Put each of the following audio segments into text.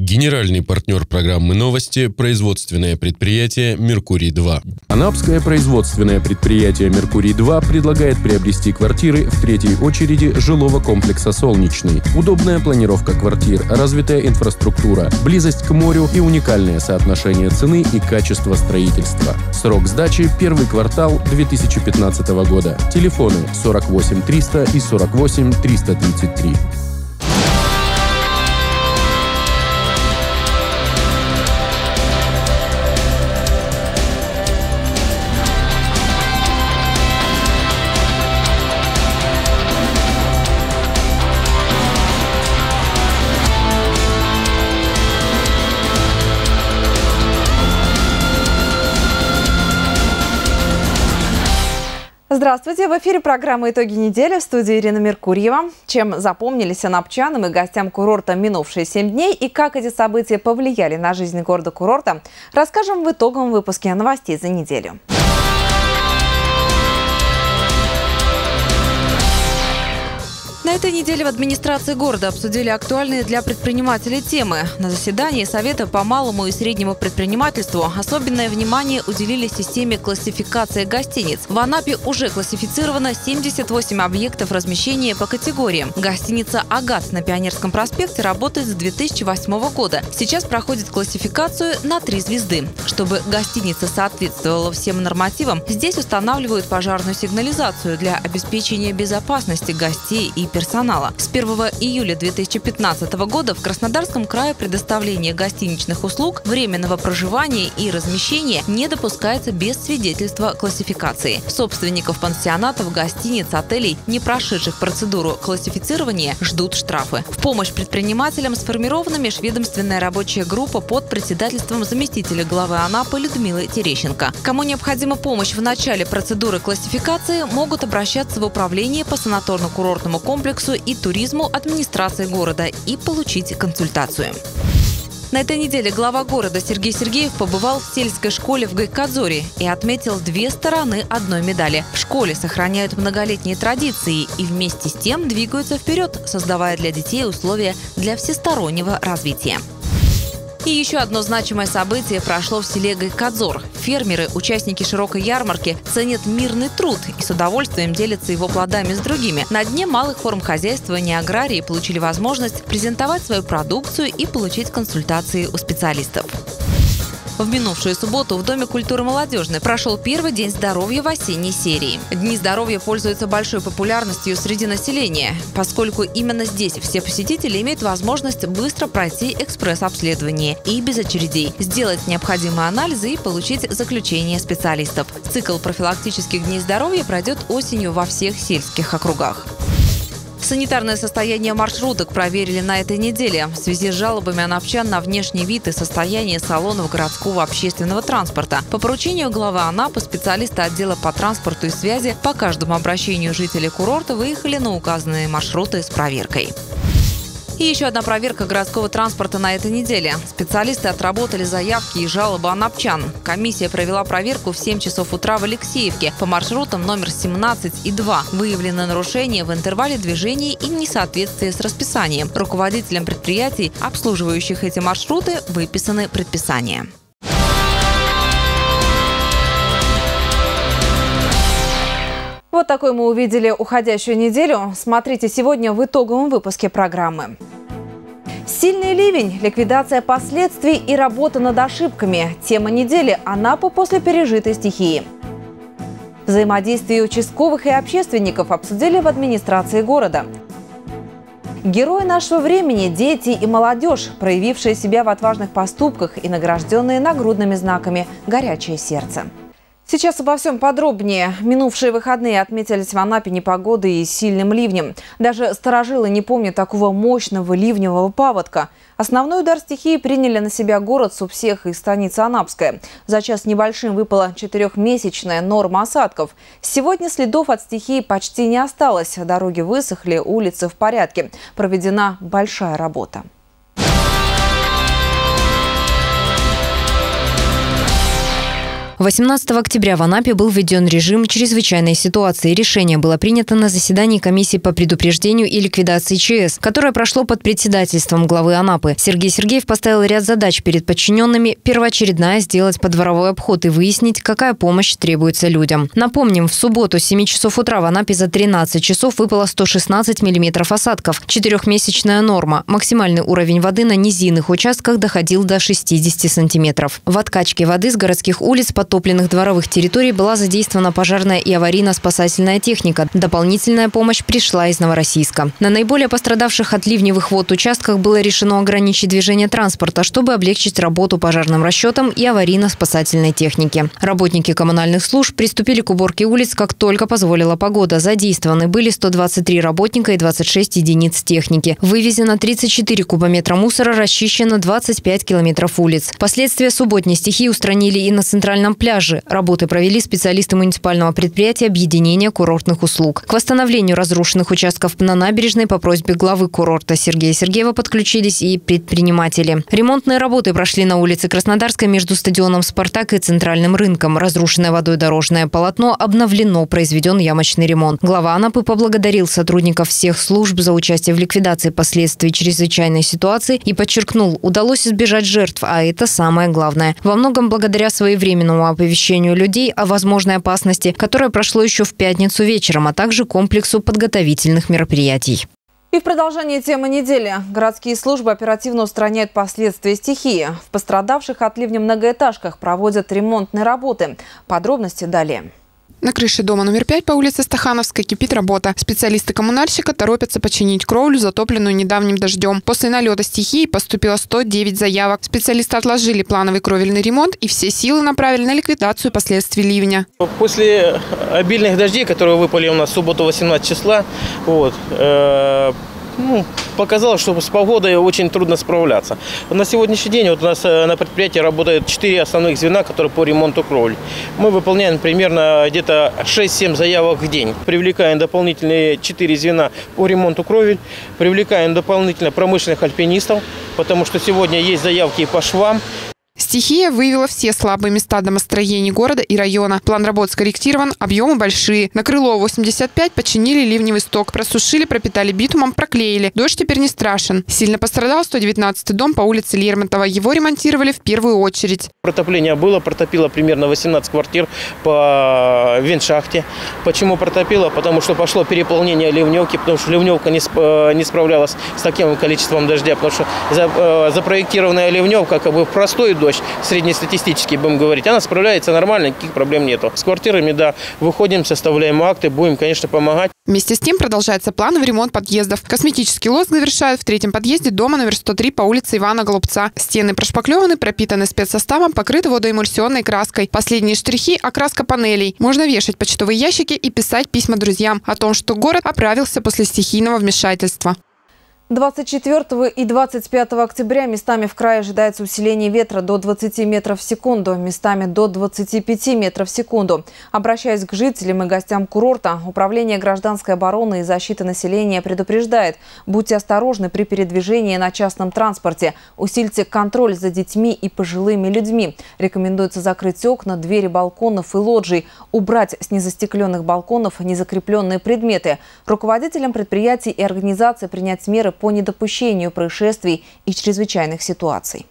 Генеральный партнер программы «Новости» – производственное предприятие «Меркурий-2». Анапское производственное предприятие «Меркурий-2» предлагает приобрести квартиры в третьей очереди жилого комплекса «Солнечный». Удобная планировка квартир, развитая инфраструктура, близость к морю и уникальное соотношение цены и качества строительства. Срок сдачи – первый квартал 2015 года. Телефоны 48 300 и 48 333. Здравствуйте! В эфире программа «Итоги недели» в студии Ирина Меркурьева. Чем запомнились анапчанам и гостям курорта минувшие семь дней и как эти события повлияли на жизнь города-курорта, расскажем в итоговом выпуске новостей за неделю. На этой неделе в администрации города обсудили актуальные для предпринимателей темы. На заседании Совета по малому и среднему предпринимательству особенное внимание уделили системе классификации гостиниц. В Анапе уже классифицировано 78 объектов размещения по категориям. Гостиница «Агат» на Пионерском проспекте работает с 2008 года. Сейчас проходит классификацию на три звезды. Чтобы гостиница соответствовала всем нормативам, здесь устанавливают пожарную сигнализацию для обеспечения безопасности гостей и персонала персонала. С 1 июля 2015 года в Краснодарском крае предоставление гостиничных услуг, временного проживания и размещения не допускается без свидетельства классификации. Собственников пансионатов, гостиниц, отелей, не прошедших процедуру классифицирования, ждут штрафы. В помощь предпринимателям сформирована межведомственная рабочая группа под председательством заместителя главы Анапы Людмилы Терещенко. Кому необходима помощь в начале процедуры классификации, могут обращаться в управление по санаторно-курортному комплексу комплексу и туризму администрации города и получить консультацию. На этой неделе глава города Сергей Сергеев побывал в сельской школе в Гайкадзоре и отметил две стороны одной медали. В школе сохраняют многолетние традиции и вместе с тем двигаются вперед, создавая для детей условия для всестороннего развития. И еще одно значимое событие прошло в селе Гайкадзор. Фермеры, участники широкой ярмарки, ценят мирный труд и с удовольствием делятся его плодами с другими. На дне малых форм хозяйствования аграрии получили возможность презентовать свою продукцию и получить консультации у специалистов. В минувшую субботу в Доме культуры молодежной прошел первый день здоровья в осенней серии. Дни здоровья пользуются большой популярностью среди населения, поскольку именно здесь все посетители имеют возможность быстро пройти экспресс-обследование и без очередей, сделать необходимые анализы и получить заключение специалистов. Цикл профилактических дней здоровья пройдет осенью во всех сельских округах. Санитарное состояние маршруток проверили на этой неделе в связи с жалобами анапчан на внешний вид и состояние салонов городского общественного транспорта. По поручению главы Анапы специалисты отдела по транспорту и связи по каждому обращению жителей курорта выехали на указанные маршруты с проверкой. И еще одна проверка городского транспорта на этой неделе. Специалисты отработали заявки и жалобы анапчан. Комиссия провела проверку в 7 часов утра в Алексеевке по маршрутам номер 17 и 2. Выявлены нарушения в интервале движения и несоответствие с расписанием. Руководителям предприятий, обслуживающих эти маршруты, выписаны предписания. Вот такой мы увидели уходящую неделю. Смотрите сегодня в итоговом выпуске программы. Сильный ливень, ликвидация последствий и работа над ошибками. Тема недели – Анапа после пережитой стихии. Взаимодействие участковых и общественников обсудили в администрации города. Герои нашего времени – дети и молодежь, проявившие себя в отважных поступках и награжденные нагрудными знаками «Горячее сердце». Сейчас обо всем подробнее. Минувшие выходные отметились в Анапе непогодой и сильным ливнем. Даже старожилы не помнят такого мощного ливневого паводка. Основной удар стихии приняли на себя город Субсех и станица Анапская. За час небольшим выпала четырехмесячная норма осадков. Сегодня следов от стихии почти не осталось. Дороги высохли, улицы в порядке. Проведена большая работа. 18 октября в Анапе был введен режим чрезвычайной ситуации. Решение было принято на заседании комиссии по предупреждению и ликвидации ЧС, которое прошло под председательством главы Анапы. Сергей Сергеев поставил ряд задач перед подчиненными. Первоочередная – сделать подворовой обход и выяснить, какая помощь требуется людям. Напомним, в субботу с 7 часов утра в Анапе за 13 часов выпало 116 миллиметров осадков. Четырехмесячная норма. Максимальный уровень воды на низинных участках доходил до 60 сантиметров. В откачке воды с городских улиц под подтопленных дворовых территорий была задействована пожарная и аварийно-спасательная техника. Дополнительная помощь пришла из Новороссийска. На наиболее пострадавших от ливневых вод участках было решено ограничить движение транспорта, чтобы облегчить работу пожарным расчетам и аварийно-спасательной техники. Работники коммунальных служб приступили к уборке улиц, как только позволила погода. Задействованы были 123 работника и 26 единиц техники. Вывезено 34 кубометра мусора, расчищено 25 километров улиц. Последствия субботней стихии устранили и на центральном пляже. Работы провели специалисты муниципального предприятия объединения курортных услуг. К восстановлению разрушенных участков на набережной по просьбе главы курорта Сергея Сергеева подключились и предприниматели. Ремонтные работы прошли на улице Краснодарской между стадионом «Спартак» и центральным рынком. Разрушенное водой дорожное полотно обновлено, произведен ямочный ремонт. Глава Анапы поблагодарил сотрудников всех служб за участие в ликвидации последствий чрезвычайной ситуации и подчеркнул, удалось избежать жертв, а это самое главное. Во многом благодаря своевременному оповещению людей о возможной опасности, которое прошло еще в пятницу вечером, а также комплексу подготовительных мероприятий. И в продолжении темы недели. Городские службы оперативно устраняют последствия стихии. В пострадавших от ливня многоэтажках проводят ремонтные работы. Подробности далее. На крыше дома номер 5 по улице Стахановской кипит работа. Специалисты коммунальщика торопятся починить кровлю, затопленную недавним дождем. После налета стихии поступило 109 заявок. Специалисты отложили плановый кровельный ремонт и все силы направили на ликвидацию последствий ливня. После обильных дождей, которые выпали у нас в субботу 18 числа, вот, э ну, показалось, что с погодой очень трудно справляться. На сегодняшний день вот у нас э, на предприятии работают 4 основных звена, которые по ремонту кровли. Мы выполняем примерно где-то 6-7 заявок в день. Привлекаем дополнительные 4 звена по ремонту кровель, привлекаем дополнительно промышленных альпинистов, потому что сегодня есть заявки по швам, Стихия выявила все слабые места домостроений города и района. План работ скорректирован, объемы большие. На крыло 85 починили ливневый сток, просушили, пропитали битумом, проклеили. Дождь теперь не страшен. Сильно пострадал 119 дом по улице Лермонтова. Его ремонтировали в первую очередь. Протопление было, протопило примерно 18 квартир по вентшахте. Почему протопило? Потому что пошло переполнение ливневки, потому что ливневка не, э, не справлялась с таким количеством дождя, потому что э, запроектированная ливневка как бы в простой дождь дождь, среднестатистический, будем говорить, она справляется нормально, никаких проблем нету. С квартирами, да, выходим, составляем акты, будем, конечно, помогать. Вместе с тем продолжается плановый ремонт подъездов. Косметический лоск завершают в третьем подъезде дома номер 103 по улице Ивана Голубца. Стены прошпаклеваны, пропитаны спецсоставом, покрыты водоэмульсионной краской. Последние штрихи – окраска панелей. Можно вешать почтовые ящики и писать письма друзьям о том, что город оправился после стихийного вмешательства. 24 и 25 октября местами в крае ожидается усиление ветра до 20 метров в секунду, местами до 25 метров в секунду. Обращаясь к жителям и гостям курорта, Управление гражданской обороны и защиты населения предупреждает, будьте осторожны при передвижении на частном транспорте, усильте контроль за детьми и пожилыми людьми. Рекомендуется закрыть окна, двери балконов и лоджий, убрать с незастекленных балконов незакрепленные предметы. Руководителям предприятий и организаций принять меры по недопущению происшествий и чрезвычайных ситуаций.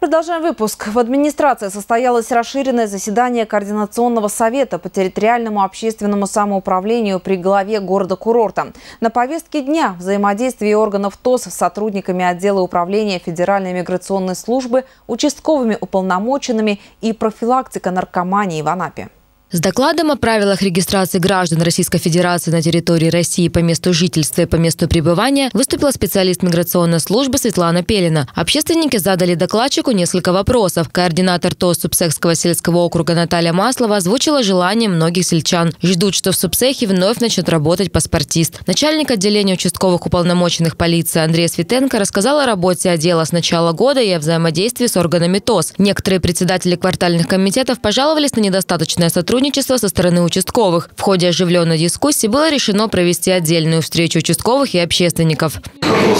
Продолжаем выпуск. В администрации состоялось расширенное заседание Координационного совета по территориальному общественному самоуправлению при главе города-курорта. На повестке дня взаимодействие органов ТОС с сотрудниками отдела управления Федеральной миграционной службы, участковыми уполномоченными и профилактика наркомании в Анапе. С докладом о правилах регистрации граждан Российской Федерации на территории России по месту жительства и по месту пребывания выступила специалист миграционной службы Светлана Пелина. Общественники задали докладчику несколько вопросов. Координатор ТОС Субсехского сельского округа Наталья Маслова озвучила желание многих сельчан. Ждут, что в Субсехе вновь начнет работать паспортист. Начальник отделения участковых уполномоченных полиции Андрей Светенко рассказал о работе отдела с начала года и о взаимодействии с органами ТОС. Некоторые председатели квартальных комитетов пожаловались на недостаточное сотрудничество сотрудничества со стороны участковых. В ходе оживленной дискуссии было решено провести отдельную встречу участковых и общественников. Вопрос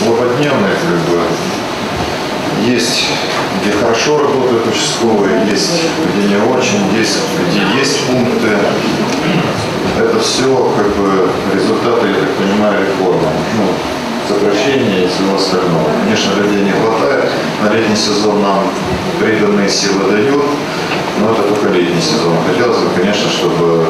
злободневный, как бы. Есть где хорошо работают участковые, есть где не очень, есть где есть пункты. Это все как бы результаты, я так понимаю, реформы. Ну, сокращения и всего остального. Конечно, людей не хватает. На летний сезон нам приданные силы дают, но это только летний сезон. Хотелось бы, конечно, чтобы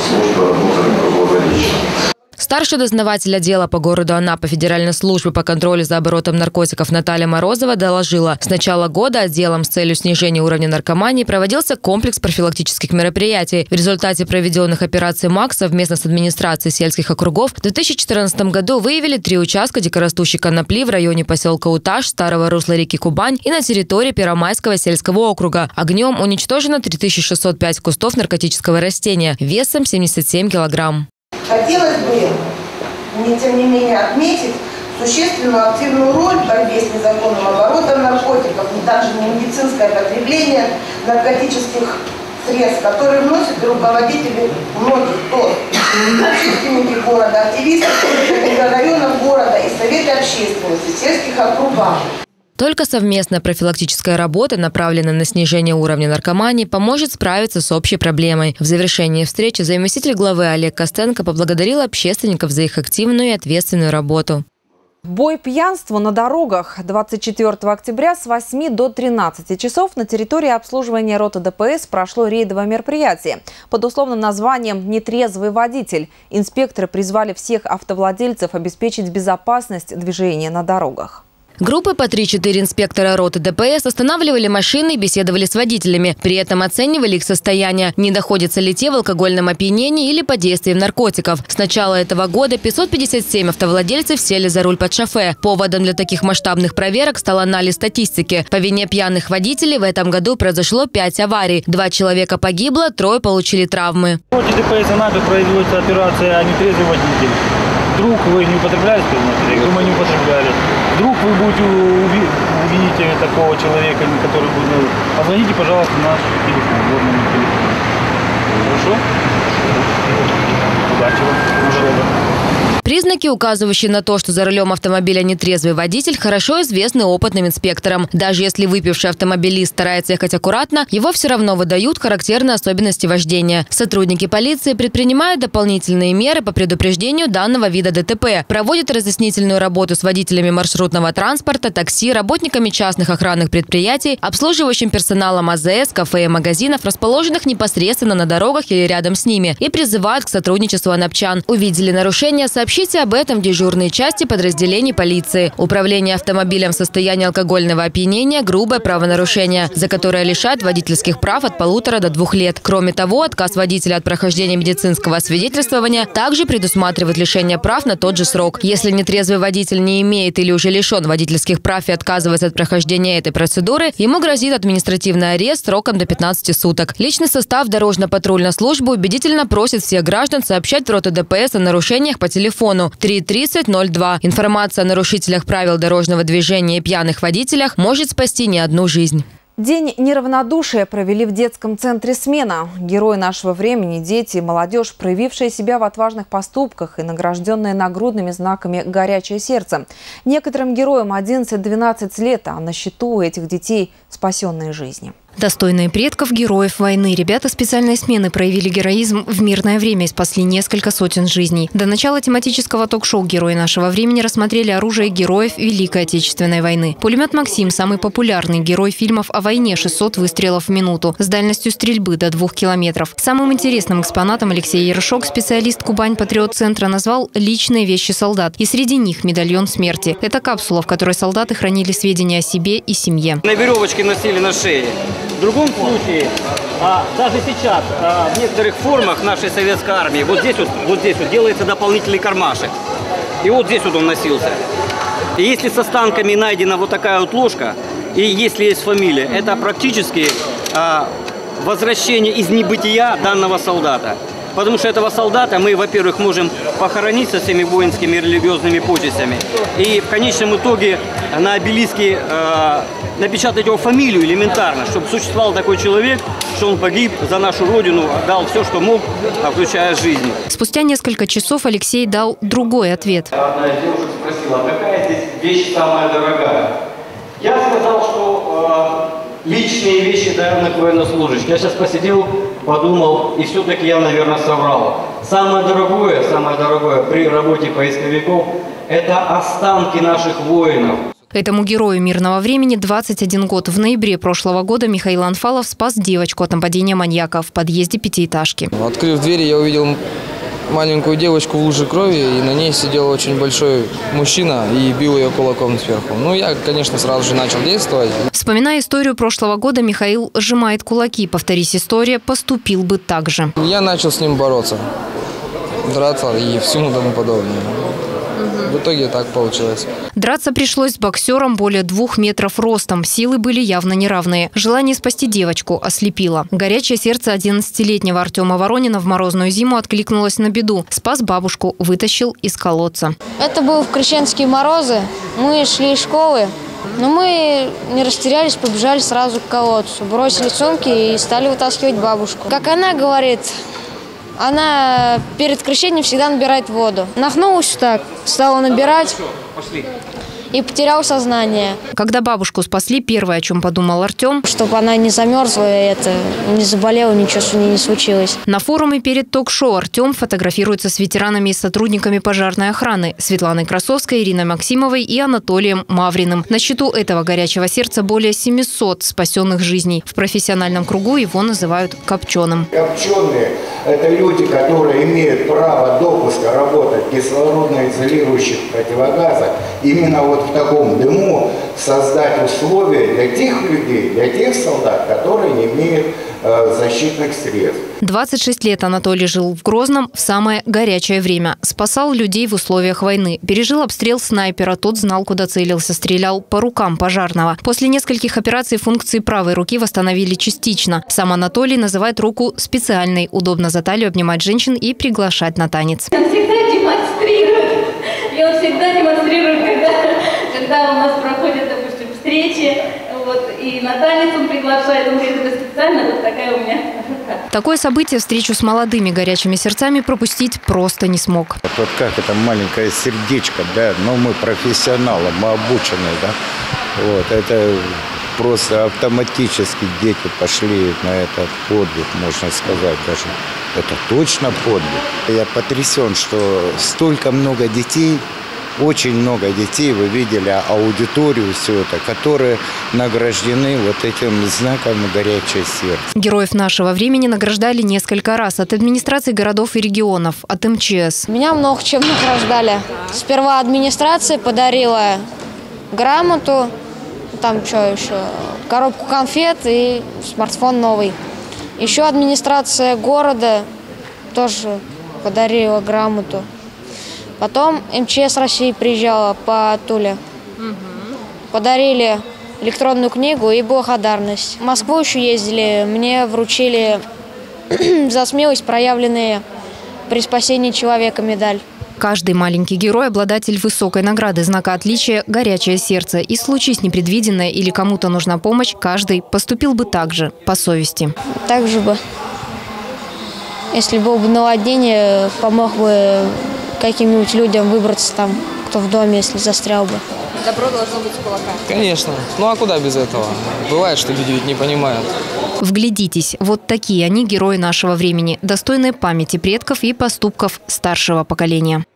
службы работали круглогодично. Старший дознаватель отдела по городу Анапа Федеральной службы по контролю за оборотом наркотиков Наталья Морозова доложила, с начала года отделом с целью снижения уровня наркомании проводился комплекс профилактических мероприятий. В результате проведенных операций МАК совместно с администрацией сельских округов в 2014 году выявили три участка дикорастущей конопли в районе поселка Уташ, старого русла реки Кубань и на территории Первомайского сельского округа. Огнем уничтожено 3605 кустов наркотического растения весом 77 килограмм. Хотелось бы, мне тем не менее, отметить существенную активную роль в борьбе с незаконным оборотом наркотиков, и также медицинское потребление наркотических средств, которые вносят руководители многих ТОС, общественники города, активисты районов города и советы общественности, сельских округах. Только совместная профилактическая работа, направленная на снижение уровня наркомании, поможет справиться с общей проблемой. В завершении встречи заместитель главы Олег Костенко поблагодарил общественников за их активную и ответственную работу. Бой пьянству на дорогах 24 октября с 8 до 13 часов на территории обслуживания роты ДПС прошло рейдовое мероприятие под условным названием «Нетрезвый водитель». Инспекторы призвали всех автовладельцев обеспечить безопасность движения на дорогах. Группы по 3-4 инспектора роты ДПС останавливали машины и беседовали с водителями. При этом оценивали их состояние, не доходится ли те в алкогольном опьянении или под действием наркотиков. С начала этого года 557 автовладельцев сели за руль под шофе. Поводом для таких масштабных проверок стал анализ статистики. По вине пьяных водителей в этом году произошло 5 аварий. Два человека погибло, трое получили травмы. В ДПС Анапе операция «Нетрезвый водитель». Вдруг вы не употребляли спиртное? Я думаю, не употребляли. Вдруг вы будете увидите такого человека, который будет... Ну, позвоните, пожалуйста, на наш телефон, вот номер телефона. Хорошо? Удачи вам. Признаки, указывающие на то, что за рулем автомобиля нетрезвый водитель, хорошо известны опытным инспекторам. Даже если выпивший автомобилист старается ехать аккуратно, его все равно выдают характерные особенности вождения. Сотрудники полиции предпринимают дополнительные меры по предупреждению данного вида ДТП, проводят разъяснительную работу с водителями маршрутного транспорта, такси, работниками частных охранных предприятий, обслуживающим персоналом АЗС, кафе и магазинов, расположенных непосредственно на дорогах или рядом с ними, и призывают к сотрудничеству анапчан. Увидели нарушения, сообщения Сообщите об этом дежурные части подразделений полиции. Управление автомобилем в состоянии алкогольного опьянения – грубое правонарушение, за которое лишает водительских прав от полутора до двух лет. Кроме того, отказ водителя от прохождения медицинского освидетельствования также предусматривает лишение прав на тот же срок. Если нетрезвый водитель не имеет или уже лишен водительских прав и отказывается от прохождения этой процедуры, ему грозит административный арест сроком до 15 суток. Личный состав дорожно-патрульной службы убедительно просит всех граждан сообщать в роту ДПС о нарушениях по телефону телефону 33002. Информация о нарушителях правил дорожного движения и пьяных водителях может спасти не одну жизнь. День неравнодушия провели в детском центре «Смена». Герои нашего времени, дети и молодежь, проявившие себя в отважных поступках и награжденные нагрудными знаками «Горячее сердце». Некоторым героям 11-12 лет, а на счету у этих детей спасенные жизни. Достойные предков героев войны, ребята специальной смены проявили героизм в мирное время и спасли несколько сотен жизней. До начала тематического ток-шоу «Герои нашего времени» рассмотрели оружие героев Великой Отечественной войны. Пулемет «Максим» – самый популярный герой фильмов о войне 600 выстрелов в минуту с дальностью стрельбы до 2 километров. Самым интересным экспонатом Алексей Ершок, специалист Кубань-Патриот-центра, назвал личные вещи солдат. И среди них медальон смерти. Это капсула, в которой солдаты хранили сведения о себе и семье. На веревочке носили на шее. В другом случае, а, даже сейчас а, в некоторых формах нашей советской армии вот здесь вот, вот здесь вот делается дополнительный кармашек. И вот здесь вот он носился. И если со станками найдена вот такая вот ложка, и если есть фамилия, это практически а, возвращение из небытия данного солдата. Потому что этого солдата мы, во-первых, можем похоронить со всеми воинскими религиозными почестями. И в конечном итоге на обелиске э, напечатать его фамилию элементарно, чтобы существовал такой человек, что он погиб за нашу родину, дал все, что мог, включая жизнь. Спустя несколько часов Алексей дал другой ответ. Одна девушка спросила, а какая здесь вещь самая дорогая? Я сказал, что порядных военнослужащих. Я сейчас посидел, подумал, и все-таки я, наверное, соврал. Самое дорогое, самое дорогое при работе поисковиков – это останки наших воинов. Этому герою мирного времени 21 год. В ноябре прошлого года Михаил Анфалов спас девочку от нападения маньяка в подъезде пятиэтажки. Открыв дверь, я увидел маленькую девочку в луже крови, и на ней сидел очень большой мужчина и бил ее кулаком сверху. Ну, я, конечно, сразу же начал действовать. Вспоминая историю прошлого года, Михаил сжимает кулаки. Повторись история, поступил бы так же. Я начал с ним бороться, драться и всему тому подобное. В итоге так получилось. Драться пришлось с боксером более двух метров ростом. Силы были явно неравные. Желание спасти девочку ослепило. Горячее сердце 11-летнего Артема Воронина в морозную зиму откликнулось на беду. Спас бабушку, вытащил из колодца. Это был в крещенские морозы. Мы шли из школы. Но мы не растерялись, побежали сразу к колодцу. Бросили сумки и стали вытаскивать бабушку. Как она говорит, она перед крещением всегда набирает воду. Нахнулась так, стала набирать. И потерял сознание. Когда бабушку спасли, первое, о чем подумал Артем, чтобы она не замерзла, это, не заболела, ничего с ней не случилось. На форуме перед ток-шоу Артем фотографируется с ветеранами и сотрудниками пожарной охраны Светланой Красовской, Ириной Максимовой и Анатолием Мавриным. На счету этого горячего сердца более 700 спасенных жизней. В профессиональном кругу его называют копченым. Копченые – это люди, которые имеют право допуска работать в кислородно-изолирующих противогазах. Именно вот в таком дыму создать условия для тех людей, для тех солдат, которые не имеют э, защитных средств. 26 лет Анатолий жил в Грозном в самое горячее время. Спасал людей в условиях войны. Пережил обстрел снайпера. Тот знал, куда целился. Стрелял по рукам пожарного. После нескольких операций функции правой руки восстановили частично. Сам Анатолий называет руку специальной. Удобно за талию обнимать женщин и приглашать на танец. Он всегда демонстрирует. И он всегда демонстрирует, когда когда у нас проходят, допустим, встречи, вот, и на танец он приглашает, он говорит, это специально, вот такая у меня Такое событие, встречу с молодыми горячими сердцами, пропустить просто не смог. Вот как это маленькое сердечко, да, но мы профессионалы, мы обучены, да, вот, это просто автоматически дети пошли на этот подвиг, можно сказать даже. Это точно подвиг. Я потрясен, что столько много детей очень много детей, вы видели аудиторию, все это, которые награждены вот этим знаком «Горячее сердце». Героев нашего времени награждали несколько раз от администрации городов и регионов, от МЧС. Меня много чем награждали. Сперва администрация подарила грамоту, там что еще, коробку конфет и смартфон новый. Еще администрация города тоже подарила грамоту. Потом МЧС России приезжала по Туле. Угу. Подарили электронную книгу и благодарность. В Москву еще ездили, мне вручили за смелость, проявленные при спасении человека медаль. Каждый маленький герой – обладатель высокой награды, знака отличия – горячее сердце. И случись непредвиденное или кому-то нужна помощь, каждый поступил бы так же, по совести. Так же бы. Если было бы наводнение, помог бы каким-нибудь людям выбраться там, кто в доме, если застрял бы. Добро должно быть с кулака. Конечно. Ну а куда без этого? Бывает, что люди ведь не понимают. Вглядитесь, вот такие они герои нашего времени, достойные памяти предков и поступков старшего поколения.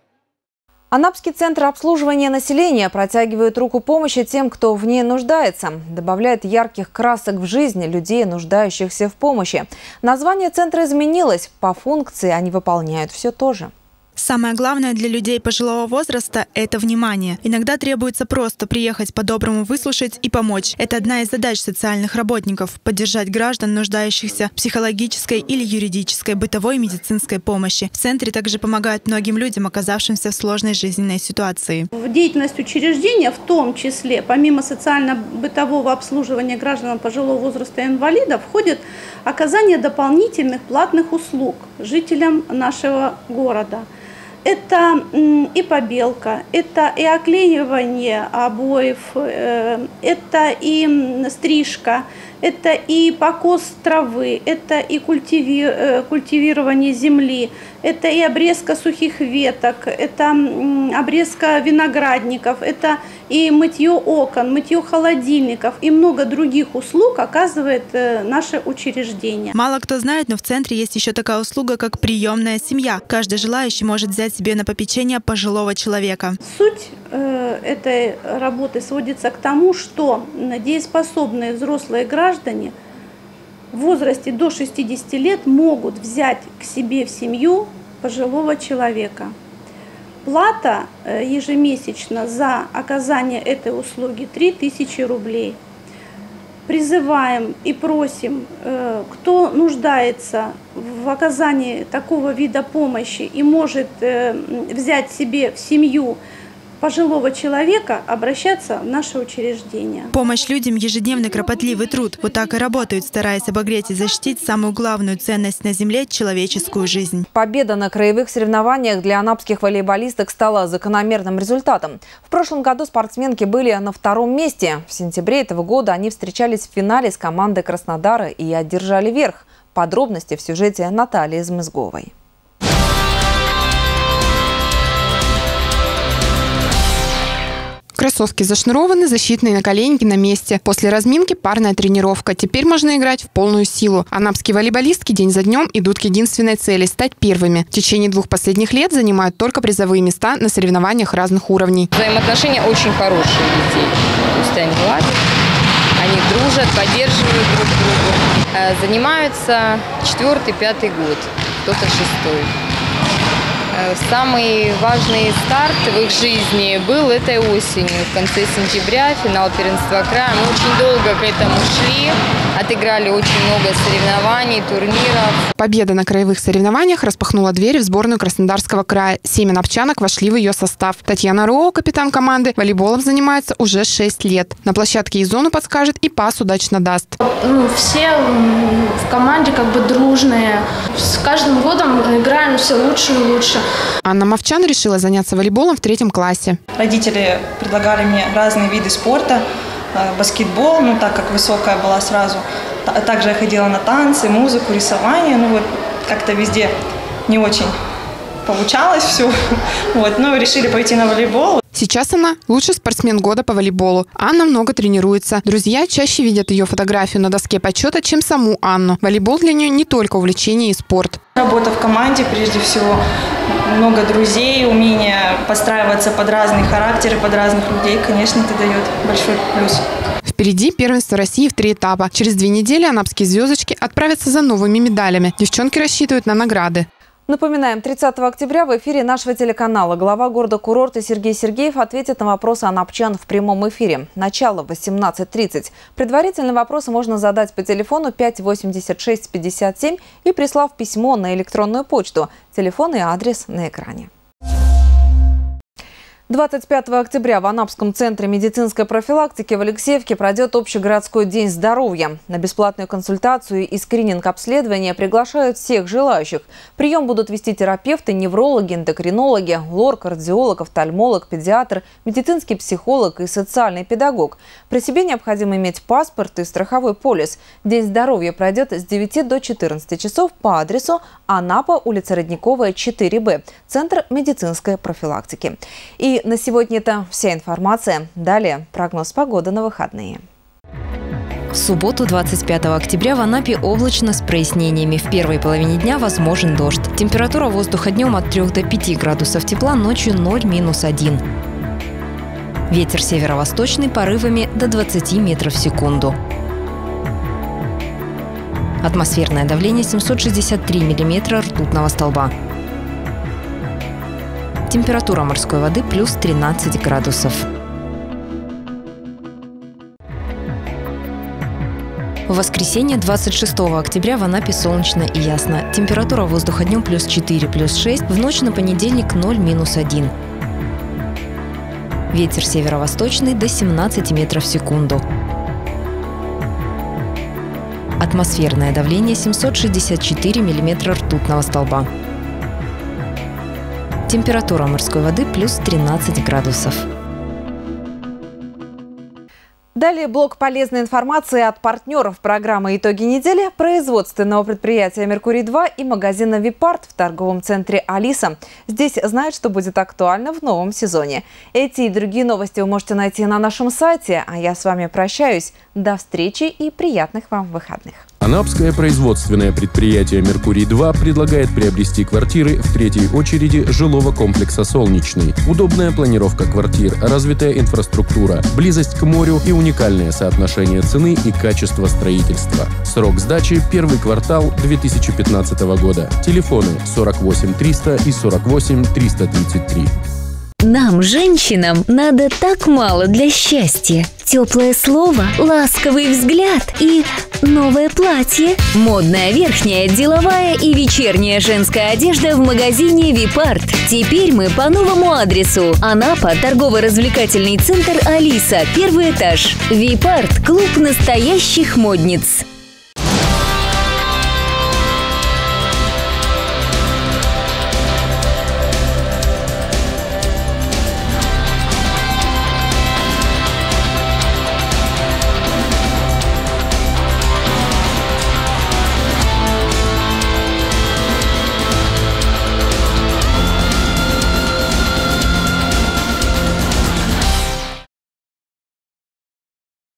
Анапский центр обслуживания населения протягивает руку помощи тем, кто в ней нуждается. Добавляет ярких красок в жизнь людей, нуждающихся в помощи. Название центра изменилось. По функции они выполняют все то же. Самое главное для людей пожилого возраста – это внимание. Иногда требуется просто приехать по-доброму выслушать и помочь. Это одна из задач социальных работников – поддержать граждан, нуждающихся в психологической или юридической, бытовой медицинской помощи. В центре также помогают многим людям, оказавшимся в сложной жизненной ситуации. В деятельность учреждения, в том числе, помимо социально-бытового обслуживания граждан пожилого возраста и инвалидов, входит оказание дополнительных платных услуг жителям нашего города – это и побелка, это и оклеивание обоев, э, это и стрижка, это и покос травы, это и культиви, э, культивирование земли, это и обрезка сухих веток, это обрезка виноградников, это и мытье окон, мытье холодильников и много других услуг оказывает э, наше учреждение. Мало кто знает, но в центре есть еще такая услуга, как приемная семья. Каждый желающий может взять себе на попечение пожилого человека. Суть э, этой работы сводится к тому, что дееспособные взрослые граждане в возрасте до 60 лет могут взять к себе в семью пожилого человека. Плата э, ежемесячно за оказание этой услуги 3000 рублей. Призываем и просим, э, кто нуждается в оказании такого вида помощи и может э, взять себе в семью пожилого человека обращаться в наше учреждение. Помощь людям – ежедневный кропотливый труд. Вот так и работают, стараясь обогреть и защитить самую главную ценность на земле – человеческую жизнь. Победа на краевых соревнованиях для анапских волейболисток стала закономерным результатом. В прошлом году спортсменки были на втором месте. В сентябре этого года они встречались в финале с командой Краснодара и одержали верх. Подробности в сюжете Натальи Змызговой. Кроссовки зашнурованы, защитные наколенники на месте. После разминки парная тренировка. Теперь можно играть в полную силу. Анапские волейболистки день за днем идут к единственной цели – стать первыми. В течение двух последних лет занимают только призовые места на соревнованиях разных уровней. Взаимоотношения очень хорошие детей. То они ладят, они дружат, поддерживают друг друга. Э, занимаются четвертый, пятый год, кто-то шестой. Э, самый важный старт в их жизни был этой осенью, в конце сентября, финал первенства края. Мы очень долго к этому шли, отыграли очень много соревнований, турниров. Победа на краевых соревнованиях распахнула дверь в сборную Краснодарского края. Семь анапчанок вошли в ее состав. Татьяна Роу, капитан команды, волейболом занимается уже 6 лет. На площадке и зону подскажет, и пас удачно даст. Ну, все в команде как бы дружные. С каждым годом играем все лучше и лучше. Анна Мовчан решила заняться волейболом в третьем классе. Родители предлагали мне разные виды спорта. Э, баскетбол, ну так как высокая была сразу. Также я ходила на танцы, музыку, рисование. Ну вот как-то везде не очень получалось все. Вот, ну, решили пойти на волейбол. Сейчас она лучший спортсмен года по волейболу. Анна много тренируется. Друзья чаще видят ее фотографию на доске почета, чем саму Анну. Волейбол для нее не только увлечение и спорт. Работа в команде, прежде всего, много друзей, умение подстраиваться под разные характеры, под разных людей, конечно, это дает большой плюс. Впереди первенство России в три этапа. Через две недели анапские звездочки отправятся за новыми медалями. Девчонки рассчитывают на награды. Напоминаем, 30 октября в эфире нашего телеканала глава города-курорта Сергей Сергеев ответит на вопросы анапчан в прямом эфире. Начало 18.30. Предварительные вопросы можно задать по телефону 58657 и прислав письмо на электронную почту. Телефон и адрес на экране. 25 октября в Анапском центре медицинской профилактики в Алексеевке пройдет общегородской день здоровья. На бесплатную консультацию и скрининг обследования приглашают всех желающих. Прием будут вести терапевты, неврологи, эндокринологи, лор, кардиолог, офтальмолог, педиатр, медицинский психолог и социальный педагог. При себе необходимо иметь паспорт и страховой полис. День здоровья пройдет с 9 до 14 часов по адресу Анапа, улица Родниковая, 4Б, Центр медицинской профилактики. И на сегодня это вся информация. Далее прогноз погоды на выходные. В субботу, 25 октября, в Анапе облачно с прояснениями. В первой половине дня возможен дождь. Температура воздуха днем от 3 до 5 градусов тепла, ночью 0-1. Ветер северо-восточный порывами до 20 метров в секунду. Атмосферное давление 763 миллиметра ртутного столба. Температура морской воды плюс 13 градусов. В воскресенье 26 октября в Анапе солнечно и ясно. Температура воздуха днем плюс 4, плюс 6, в ночь на понедельник 0, минус 1. Ветер северо-восточный до 17 метров в секунду. Атмосферное давление 764 миллиметра ртутного столба. Температура морской воды плюс 13 градусов. Далее блок полезной информации от партнеров программы «Итоги недели», производственного предприятия «Меркурий-2» и магазина «Випарт» в торговом центре «Алиса». Здесь знают, что будет актуально в новом сезоне. Эти и другие новости вы можете найти на нашем сайте. А я с вами прощаюсь. До встречи и приятных вам выходных. Анапское производственное предприятие «Меркурий-2» предлагает приобрести квартиры в третьей очереди жилого комплекса «Солнечный». Удобная планировка квартир, развитая инфраструктура, близость к морю и уникальное соотношение цены и качества строительства. Срок сдачи – первый квартал 2015 года. Телефоны 48 300 и 48 333. Нам, женщинам, надо так мало для счастья. Теплое слово, ласковый взгляд и новое платье. Модная верхняя, деловая и вечерняя женская одежда в магазине Випарт. Теперь мы по новому адресу. Анапа, торгово-развлекательный центр Алиса, первый этаж. Випарт – клуб настоящих модниц.